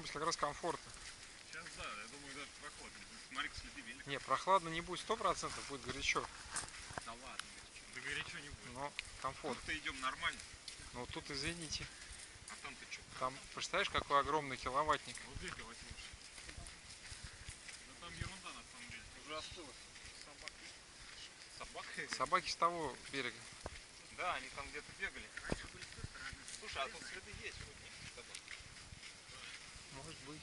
быть как раз комфортно. Сейчас да, я думаю, даже прохладно. Смотри, следы велик. Не, прохладно не будет сто процентов, будет горячо. Да ладно, да горячо не будет. Но комфорт. Тут-то идем нормально. Ну тут извините. А там-то что? Там, представляешь, какой огромный киловаттник. Вот здесь слушай. Да там ерунда на самом деле. Уже остыло. Собака. Собака? Собаки с того берега. Да, они там где-то бегали. Слушай, а тут следы есть? Собак? Может быть.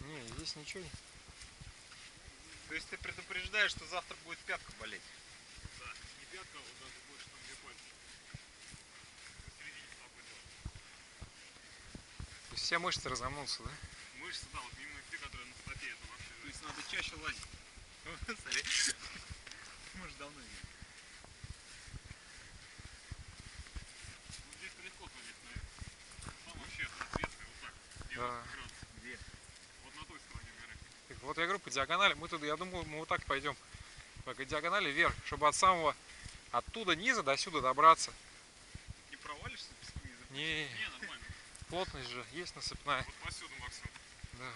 Не, здесь ничего. То есть ты предупреждаешь, что завтра будет пятка болеть? Да, не пятка, а вот даже больше там где пальцы. Посередине стопы идет. То есть все мышцы разомнутся, да? Мышцы, да, вот именно те, которые на стопе, это вообще... То есть надо чаще лазить. Смотри. Мы же давно видели. Ну, здесь легко залезть наверх. Там вообще ответственный вот так. 90 Да. градусов. Где? Вот на той стороне горы. Так вот я говорю, по диагонали, мы туда, я думаю, мы вот так пойдем. По диагонали вверх, чтобы от самого, оттуда низа до сюда добраться. Не провалишься не запустишь? Не, Не, нормально. Плотность же есть насыпная. Вот посюда, Максим. Да.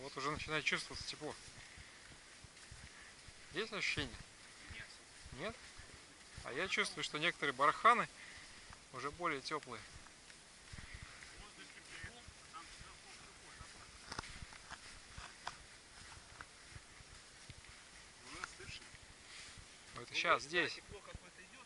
Вот уже начинает чувствоваться тепло. Есть ощущение? Нет. Нет? А я чувствую, что некоторые барханы уже более теплые. Уже остывший. Это сейчас, здесь. Тепло какое-то идет.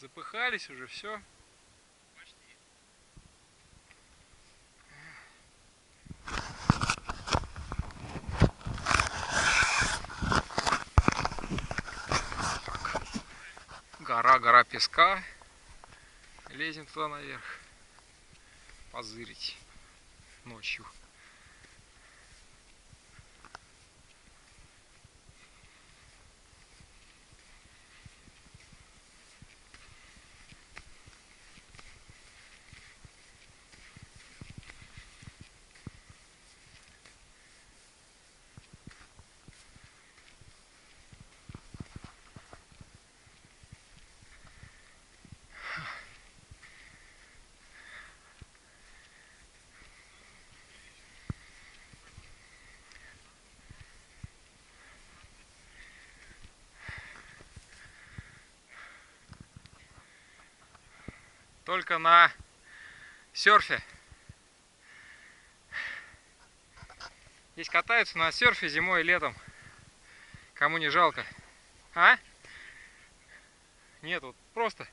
Запыхались уже, все. Гора, гора песка. Лезем туда наверх. Позырить ночью. Только на серфе. Здесь катаются на серфе зимой и летом. Кому не жалко. А? Нет, вот просто.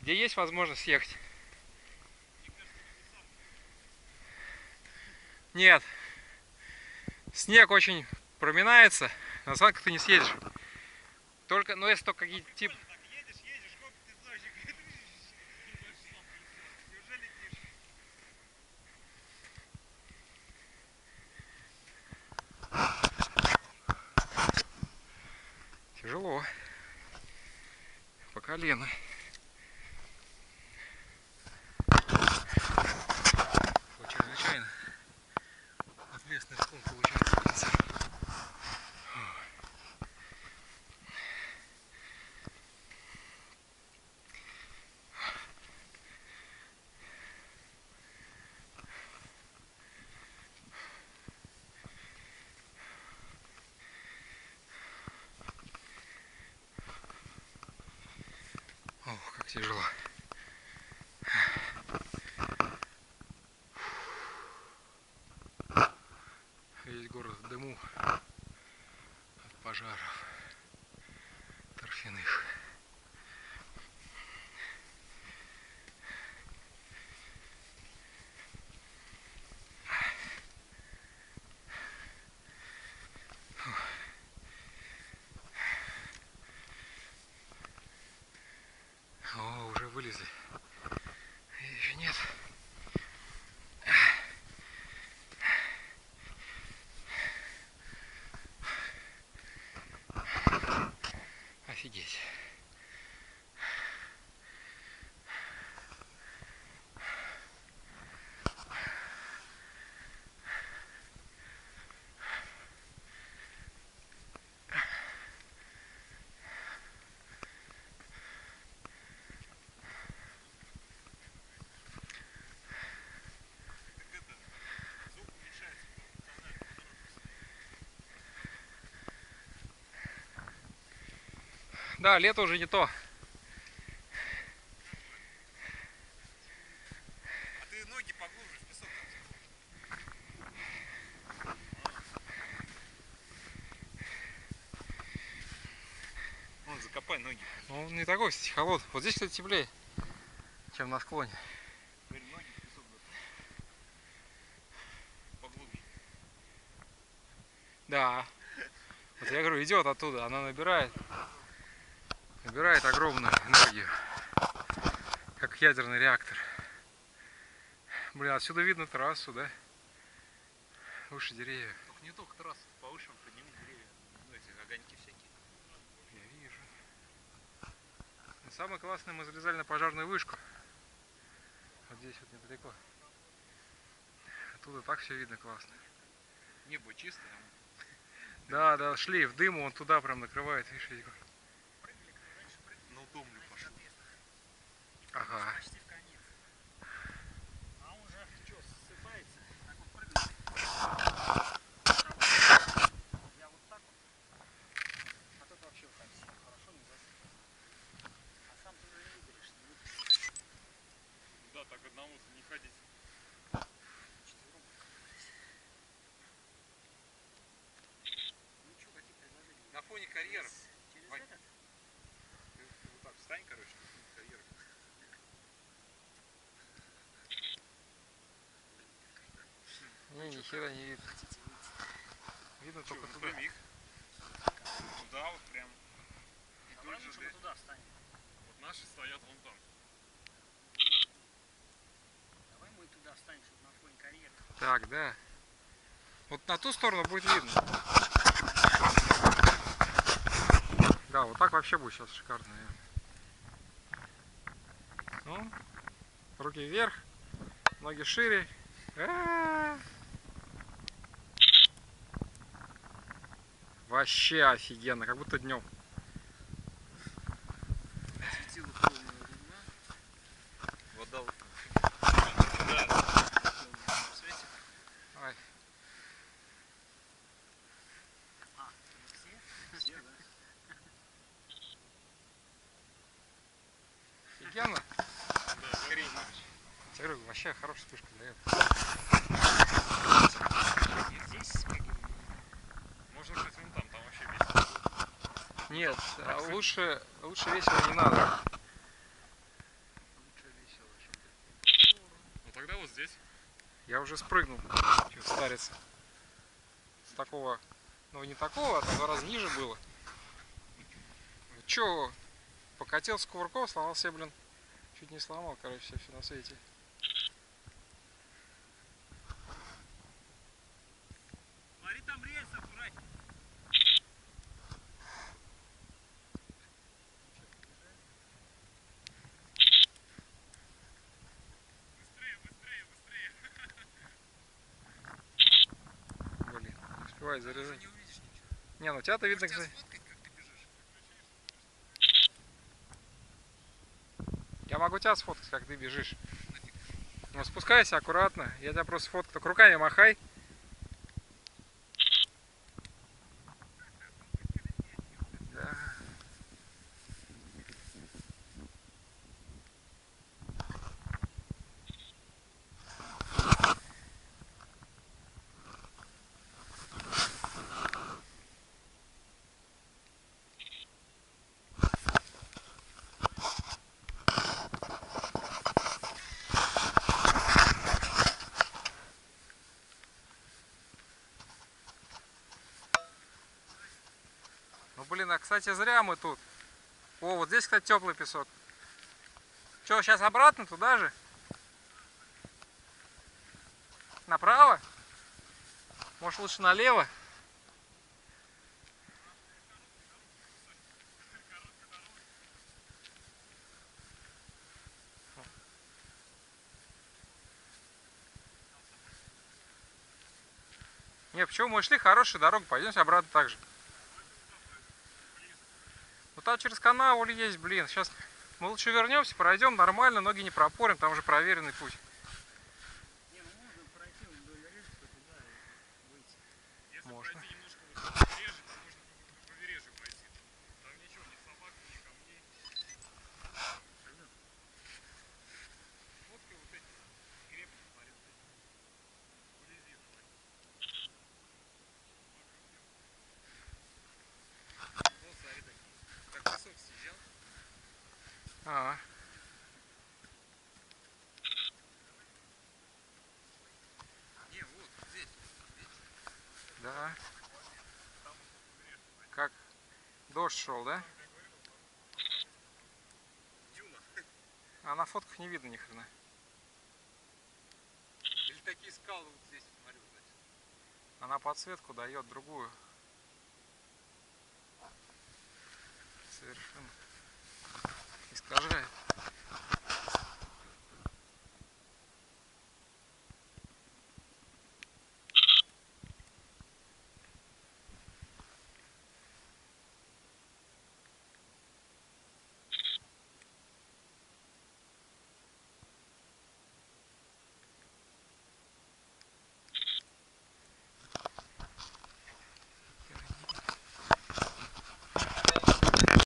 Где есть возможность съехать. Нет. Снег очень проминается. На санках ты не съедешь. Только, ну если только какие-то тип... Тяжело. По колено. как тяжело. Весь город в дыму от пожаров. Да, лето уже не то. А ты ноги поглубже в песок Вон, закопай ноги. Ну, он не такой кстати, холод. Вот здесь, кстати, теплее, чем на склоне. Да. Вот я говорю, идет оттуда, она набирает. Набирает огромную энергию. Как ядерный реактор. Блин, отсюда видно трассу, да? Выше деревьев. Только не только трассу, повыше он поднимут деревья. Ну, эти огоньки всякие. Я вижу. Но самое классное, мы залезали на пожарную вышку. Вот здесь вот недалеко. Оттуда так все видно классно. Небо чистое. Да, да, шлейф дыма, он туда прям накрывает, видишь, Ага. Почти в конец. А он же что, ссыпается? Так вот прыгает. Я вот так вот. А тут вообще все хорошо не засыпано. А сам ты не выберешь. не выберешь. Да, так одному не ходить. На фоне карьеров. Через Вань. этот? Ты, ты вот так встань, короче, на фоне карьеров. Не, ни хера не видно. Видно Чё, только ну, туда. прямик. Туда вот прям. И Давай тут лучше же мы туда встанем. Вот наши стоят вон там. Давай мы туда встанем, чтобы на фоне карьеры. Так, да. Вот на ту сторону будет видно. Да, вот так вообще будет сейчас шикарно. наверное. Ну, руки вверх, ноги шире. А-а-а. Вообще офигенно, как будто днем. Вода вот А, все? Все, да. офигенно. Да, вообще хорошая вспышка для этого. И здесь бегаем. Можно, кстати, вон там, там вообще весело. Нет, а лучше, лучше весело не надо. Лучше весело, чем Ну тогда вот здесь. Я уже спрыгнул, чё стариться. С такого, ну не такого, а там два раза ниже было. Чё, покатил с кувырков, сломал себе, блин, чуть не сломал, короче, все, все на свете. Уже заряжать. не. Не, ну тебя-то видно, кстати. Я могу тебя сфоткать, как ты бежишь. Ну спускайся аккуратно, я тебя просто сфоткаю. Только руками махай. Да. Блин, а кстати, зря мы тут. О, вот здесь, кстати, теплый песок. Че, сейчас обратно туда же? Направо? Может лучше налево? Не, почему мы шли, хорошая дорога, пойдемте обратно так же. Там через канал есть, блин. Сейчас мы лучше вернемся, пройдем нормально, ноги не пропорим, там уже проверенный путь. Не, ну можно пройти вдоль речки туда и выйти. Если Можно. пройти немножко вот по побережью, то можно по по побережью пройти. Там ничего, ни собак, ни камней. Лодки вот эти, крепкие, смотри, вот эти. Вблизи давай. Вот, смотри, такие. Как песок сидел. А, Не, вот, здесь. да. Как дождь шел, да? А на фотках не видно ни хрена. Или такие скалы вот здесь, вот эти. Она подсветку дает другую. Совершенно искажает.